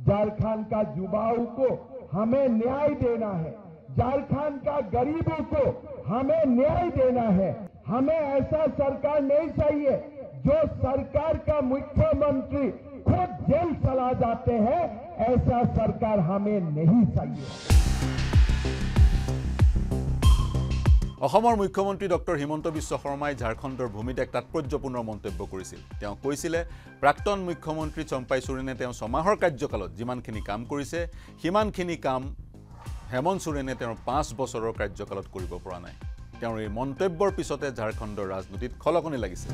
झारखंड का युवाओं को हमें न्याय देना है। झारखंड का गरीबों को हमें न्याय देना है। हमें ऐसा सरकार नहीं चाहिए जो सरकार का मुख्यमंत्री खुद जेल चला जाते हैं। ऐसा सरकार हमें नहीं चाहिए। অসমৰ মুখ্যমন্ত্ৰী ডক্টৰ হিমন্ত বিশ্ব শৰ্মাই ঝাৰখণ্ডৰ ভূমিত এক তাৎপৰ্যপূৰ্ণ মন্তব্য কৰিছিল। তেওঁ কৈছিলে প্ৰাক্তন মুখ্যমন্ত্ৰী চম্পাই চোৰেনে তেওঁ ছমাহৰ কাৰ্যকালত যিমানখিনি কাম কৰিছে সিমানখিনি কাম হেমন্ত চোৰেনে তেওঁৰ পাঁচ বছৰৰ কাৰ্যকালত কৰিব পৰা নাই। তেওঁৰ এই মন্তব্যৰ পিছতে ঝাৰখণ্ডৰ ৰাজনীতিত খলকনি লাগিছে।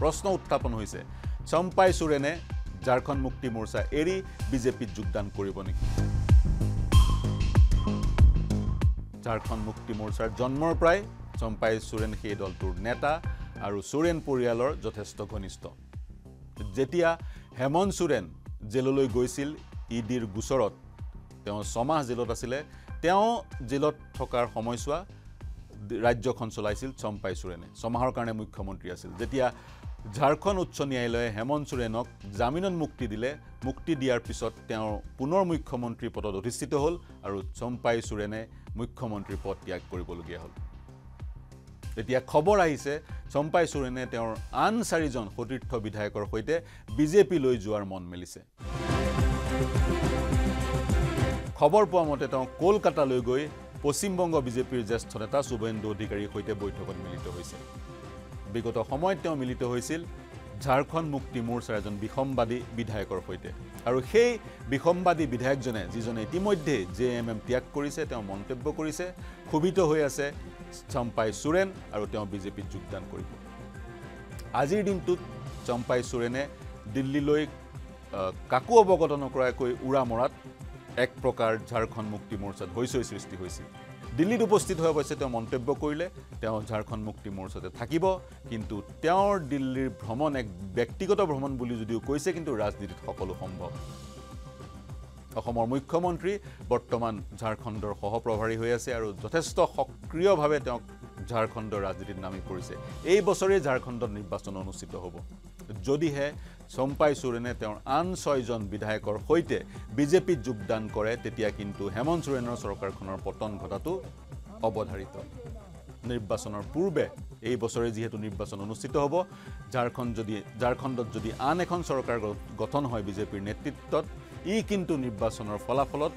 প্ৰশ্ন উত্থাপন হৈছে চম্পাই চোৰেনে ঝাৰখণ্ড মুক্তি মৰ্চা এৰি বিজেপিত যোগদান কৰিব নেকি? ঝাৰখণ্ড মুক্তি মৰ্চাৰ জন্মৰ পৰাই চম্পাই চোৰেন সেই দলটোৰ নেতা আৰু চোৰেন পৰিয়ালৰ যথেষ্ট ঘনিষ্ঠ। যেতিয়া হেমন্ত চোৰেন জেললৈ গৈছিল ই ডিৰ গোচৰত তেওঁ ছমাহ জেলত আছিলে তেওঁ জেলত থকাৰ সময়ছোৱা ৰাজ্যখন চলাইছিল চম্পাই চোৰেনে ছমাহৰ কাৰণে মুখ্যমন্ত্ৰী আছিল। যেতিয়া ঝাৰখণ্ড উচ্চ ন্যায়ালয়ে হেমন্ত চোৰেনক জামিনত মুক্তি দিলে মুক্তি দিয়াৰ পিছত তেওঁ পুনৰ মুখ্যমন্ত্ৰী পদত অধিষ্ঠিত হ'ল আৰু চম্পাই চোৰেনে মুখ্যমন্ত্ৰীৰ পদ ত্যাগ কৰিবলগীয়া হ'ল। এতিয়া খবৰ আহিছে চম্পাই চোৰেনে তেওঁৰ আন চাৰিজন সতীৰ্থ বিধায়কৰ সৈতে বিজেপিলৈ যোৱাৰ মন মেলিছে। খবৰ পোৱা মতে তেওঁ কলকাতালৈ গৈ পশ্চিমবংগ বিজেপিৰ জ্যেষ্ঠ নেতা শুভেন্দু অধিকাৰীৰ সৈতে বৈঠকত মিলিত হৈছে। বিগত সময়ত তেওঁ মিলিত হৈছিল ঝাৰখণ্ড মুক্তি মৰ্চাৰ এজন বিসম্বাদী বিধায়কৰ সৈতে। আৰু সেই বিসম্বাদী বিধায়কজনে যিজনে ইতিমধ্যে জে এম এম ত্যাগ কৰিছে তেওঁ মন্তব্য কৰিছে ক্ষোভিত হৈ আছে চম্পাই চোৰেন আৰু তেওঁ বিজেপিত যোগদান কৰিব। আজিৰ দিনটোত চম্পাই চোৰেনে দিল্লীলৈ কাকো অৱগত নকৰাকৈ উৰা মৰাত এক প্ৰকাৰ ঝাৰখণ্ড মুক্তি মৰ্চাত হৈচৈ সৃষ্টি হৈছিল। দিল্লীত উপস্থিত হৈ অৱশ্যে তেওঁ মন্তব্য কৰিলে তেওঁ ঝাৰখণ্ড মুক্তি মৰ্চাতে থাকিব কিন্তু তেওঁৰ দিল্লীৰ ভ্ৰমণ এক ব্যক্তিগত ভ্ৰমণ বুলি যদিও কৈছে কিন্তু ৰাজনীতিত সকলো সম্ভৱ। অসমৰ মুখ্যমন্ত্ৰী বৰ্তমান ঝাৰখণ্ডৰ সহপ্ৰভাৰী হৈ আছে আৰু যথেষ্ট সক্ৰিয়ভাৱে তেওঁক ঝাৰখণ্ডৰ ৰাজনীতিত নামি পৰিছে। এই বছৰেই ঝাৰখণ্ডত নিৰ্বাচন অনুষ্ঠিত হ'ব। যদিহে চম্পাই চোৰেনে তেওঁৰ আন ছয়জন বিধায়কৰ সৈতে বিজেপিত যোগদান কৰে তেতিয়া কিন্তু হেমন্ত চোৰেনৰ চৰকাৰখনৰ পতন ঘটাটো অৱধাৰিত নিৰ্বাচনৰ পূৰ্বে এই বছৰে যিহেতু নিৰ্বাচন অনুষ্ঠিত হ'ব ঝাৰখণ্ড যদি ঝাৰখণ্ডত যদি আন এখন চৰকাৰ গঠন হয় বিজেপিৰ নেতৃত্বত ই কিন্তু নিৰ্বাচনৰ ফলাফলত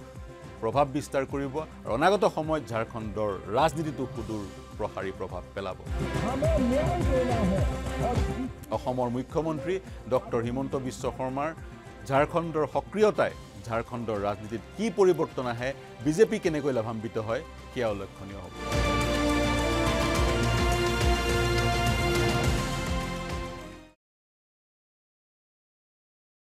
প্ৰভাৱ বিস্তাৰ কৰিব আৰু অনাগত সময়ত ঝাৰখণ্ডৰ ৰাজনীতিটো সুদূৰ প্ৰসাৰী প্ৰভাৱ পেলাব। অসমৰ মুখ্যমন্ত্ৰী ডক্টৰ হিমন্ত বিশ্ব শৰ্মাৰ ঝাৰখণ্ডৰ সক্ৰিয়তাই ঝাৰখণ্ডৰ ৰাজনীতিত কি পৰিৱৰ্তন আহে বিজেপি কেনেকৈ লাভান্বিত হয় সেয়াও লক্ষণীয় হ'ব।